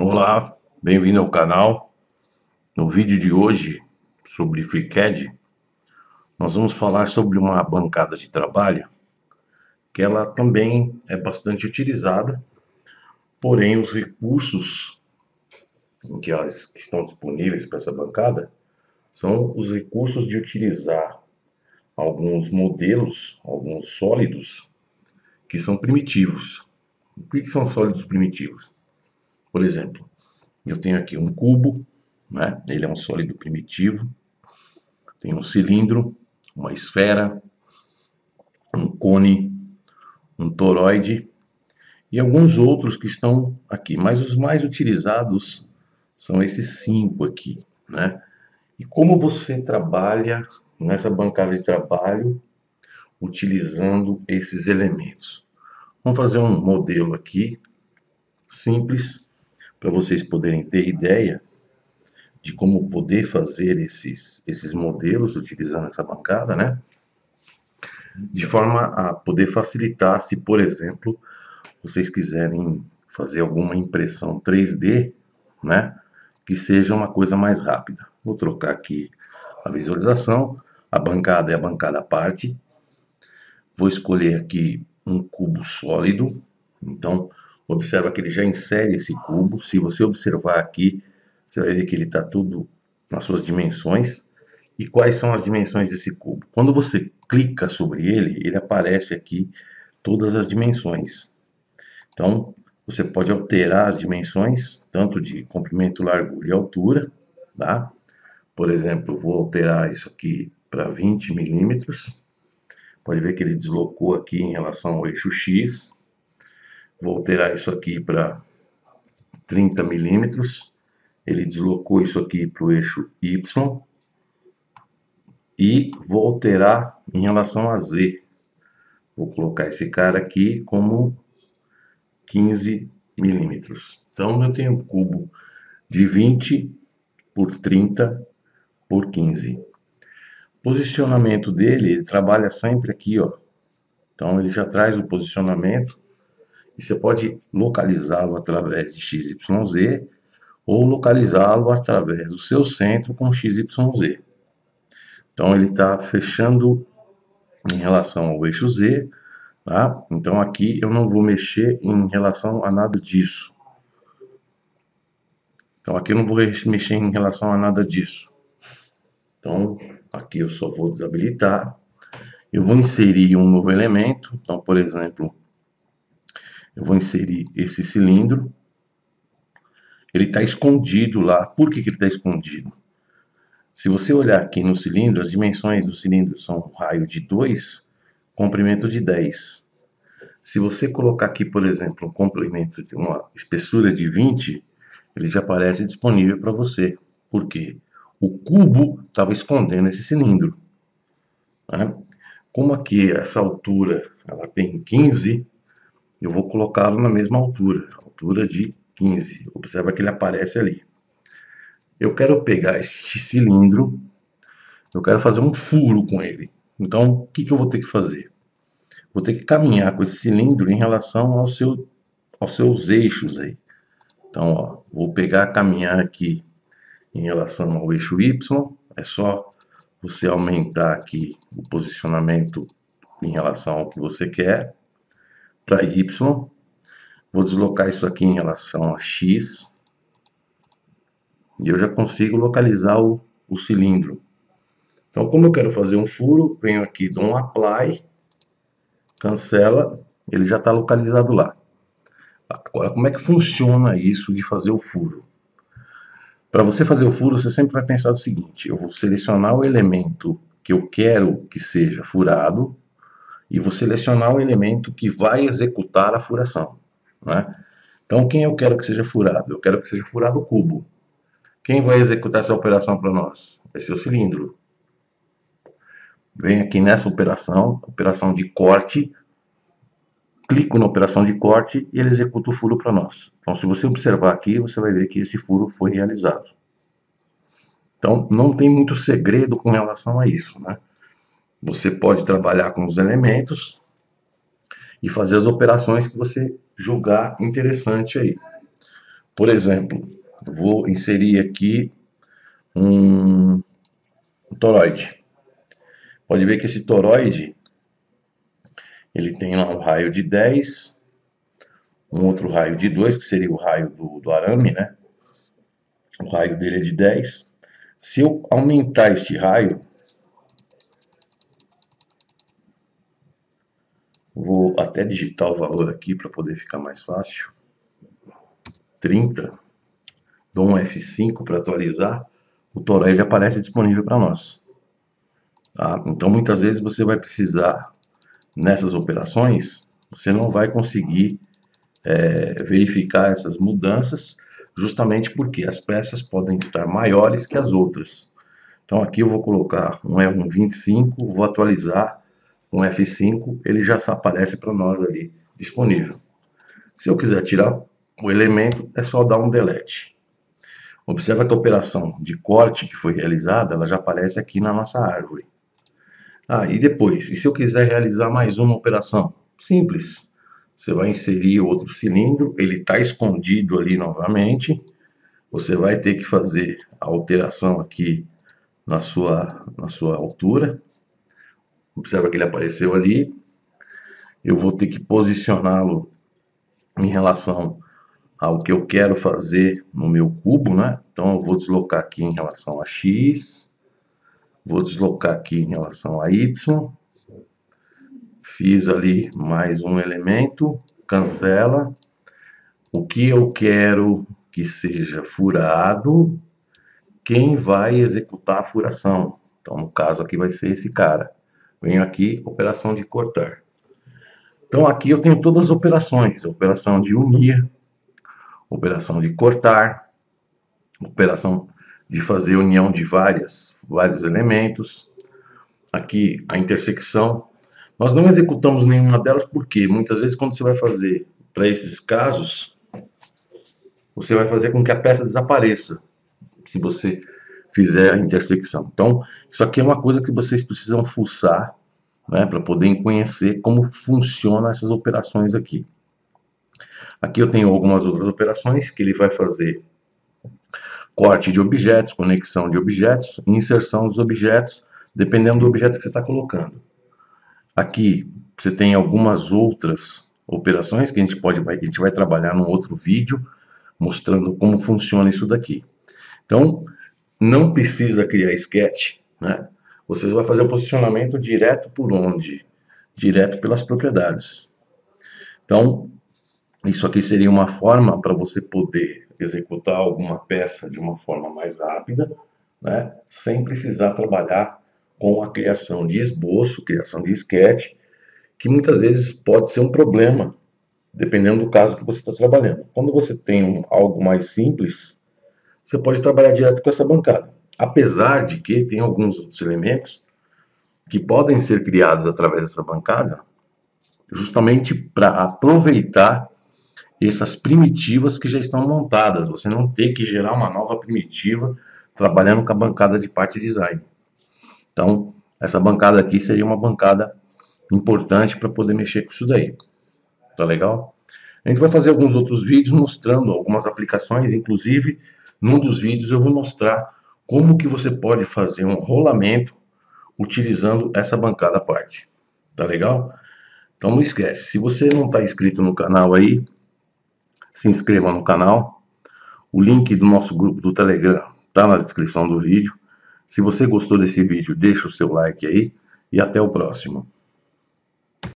Olá, bem-vindo ao canal. No vídeo de hoje sobre FreeCAD, nós vamos falar sobre uma bancada de trabalho que ela também é bastante utilizada, porém os recursos que, elas, que estão disponíveis para essa bancada são os recursos de utilizar alguns modelos, alguns sólidos que são primitivos. O que, que são sólidos primitivos? Por exemplo, eu tenho aqui um cubo, né? ele é um sólido primitivo, tem um cilindro, uma esfera, um cone, um toroide e alguns outros que estão aqui, mas os mais utilizados são esses cinco aqui, né? E como você trabalha nessa bancada de trabalho utilizando esses elementos? Vamos fazer um modelo aqui simples para vocês poderem ter ideia de como poder fazer esses, esses modelos utilizando essa bancada, né? De forma a poder facilitar se, por exemplo, vocês quiserem fazer alguma impressão 3D, né? Que seja uma coisa mais rápida. Vou trocar aqui a visualização. A bancada é a bancada à parte. Vou escolher aqui um cubo sólido. Então, Observa que ele já insere esse cubo. Se você observar aqui, você vai ver que ele está tudo nas suas dimensões. E quais são as dimensões desse cubo? Quando você clica sobre ele, ele aparece aqui todas as dimensões. Então, você pode alterar as dimensões, tanto de comprimento, largura e altura, tá? Por exemplo, vou alterar isso aqui para 20 milímetros. Pode ver que ele deslocou aqui em relação ao eixo X. Vou alterar isso aqui para 30 milímetros. Ele deslocou isso aqui para o eixo Y. E vou alterar em relação a Z. Vou colocar esse cara aqui como 15 milímetros. Então, eu tenho um cubo de 20 por 30 por 15. Posicionamento dele, ele trabalha sempre aqui, ó. Então, ele já traz o posicionamento e você pode localizá-lo através de XYZ ou localizá-lo através do seu centro com XYZ. Então ele está fechando em relação ao eixo Z, tá? Então aqui eu não vou mexer em relação a nada disso. Então aqui eu não vou mexer em relação a nada disso. Então aqui eu só vou desabilitar. Eu vou inserir um novo elemento. Então, por exemplo, eu vou inserir esse cilindro. Ele está escondido lá. Por que, que ele está escondido? Se você olhar aqui no cilindro, as dimensões do cilindro são raio de 2, comprimento de 10. Se você colocar aqui, por exemplo, um comprimento de uma espessura de 20, ele já aparece disponível para você. Por quê? O cubo estava escondendo esse cilindro. Né? Como aqui essa altura ela tem 15, eu vou colocá-lo na mesma altura, altura de 15. Observa que ele aparece ali. Eu quero pegar este cilindro, eu quero fazer um furo com ele. Então, o que, que eu vou ter que fazer? Vou ter que caminhar com esse cilindro em relação ao seu, aos seus eixos aí. Então, ó, vou pegar, caminhar aqui em relação ao eixo Y. É só você aumentar aqui o posicionamento em relação ao que você quer para y. Vou deslocar isso aqui em relação a x. E eu já consigo localizar o, o cilindro. Então, como eu quero fazer um furo, venho aqui, dou um apply, cancela, ele já está localizado lá. Agora, como é que funciona isso de fazer o furo? Para você fazer o furo, você sempre vai pensar o seguinte: eu vou selecionar o elemento que eu quero que seja furado, e vou selecionar o elemento que vai executar a furação. Né? Então, quem eu quero que seja furado? Eu quero que seja furado o cubo. Quem vai executar essa operação para nós? Vai ser o cilindro. Venho aqui nessa operação, operação de corte, clico na operação de corte e ele executa o furo para nós. Então, se você observar aqui, você vai ver que esse furo foi realizado. Então, não tem muito segredo com relação a isso, né? Você pode trabalhar com os elementos e fazer as operações que você julgar interessante aí. Por exemplo, vou inserir aqui um, um toroide. Pode ver que esse toroide ele tem um raio de 10, um outro raio de 2, que seria o raio do, do arame, né? O raio dele é de 10. Se eu aumentar este raio, vou até digitar o valor aqui para poder ficar mais fácil. 30, dou um F5 para atualizar, o toroide aparece disponível para nós. Tá? Então, muitas vezes você vai precisar, nessas operações, você não vai conseguir é, verificar essas mudanças, justamente porque as peças podem estar maiores que as outras. Então, aqui eu vou colocar um E125, vou atualizar um F5, ele já aparece para nós ali disponível. Se eu quiser tirar o elemento, é só dar um delete. Observa que a operação de corte que foi realizada, ela já aparece aqui na nossa árvore. Ah, e depois, e se eu quiser realizar mais uma operação? Simples. Você vai inserir outro cilindro, ele está escondido ali novamente. Você vai ter que fazer a alteração aqui na sua, na sua altura. Observa que ele apareceu ali. Eu vou ter que posicioná-lo em relação ao que eu quero fazer no meu cubo, né? Então eu vou deslocar aqui em relação a x, vou deslocar aqui em relação a y, fiz ali mais um elemento, cancela, o que eu quero que seja furado, quem vai executar a furação? Então no caso aqui vai ser esse cara. Venho aqui, operação de cortar. Então aqui eu tenho todas as operações, operação de unir, operação de cortar, operação de fazer união de várias, vários elementos. Aqui a intersecção. Nós não executamos nenhuma delas porque muitas vezes quando você vai fazer para esses casos, você vai fazer com que a peça desapareça, se você fizer a intersecção. Então, isso aqui é uma coisa que vocês precisam fuçar, né, para poder conhecer como funcionam essas operações aqui. Aqui eu tenho algumas outras operações que ele vai fazer corte de objetos, conexão de objetos, inserção dos objetos, dependendo do objeto que você está colocando. Aqui você tem algumas outras operações que a gente pode a gente vai trabalhar num outro vídeo mostrando como funciona isso daqui. Então, não precisa criar sketch, né? Você vai fazer o posicionamento direto por onde? Direto pelas propriedades. Então, isso aqui seria uma forma para você poder executar alguma peça de uma forma mais rápida, né, sem precisar trabalhar com a criação de esboço, criação de sketch, que muitas vezes pode ser um problema, dependendo do caso que você está trabalhando. Quando você tem algo mais simples, você pode trabalhar direto com essa bancada. Apesar de que tem alguns outros elementos que podem ser criados através dessa bancada, justamente para aproveitar essas primitivas que já estão montadas. Você não tem que gerar uma nova primitiva trabalhando com a bancada de parte design. Então, essa bancada aqui seria uma bancada importante para poder mexer com isso daí. Tá legal? A gente vai fazer alguns outros vídeos mostrando algumas aplicações, inclusive num dos vídeos eu vou mostrar como que você pode fazer um rolamento utilizando essa bancada à parte. Tá legal? Então não esquece, se você não está inscrito no canal aí, se inscreva no canal. O link do nosso grupo do Telegram está na descrição do vídeo. Se você gostou desse vídeo, deixa o seu like aí e até o próximo.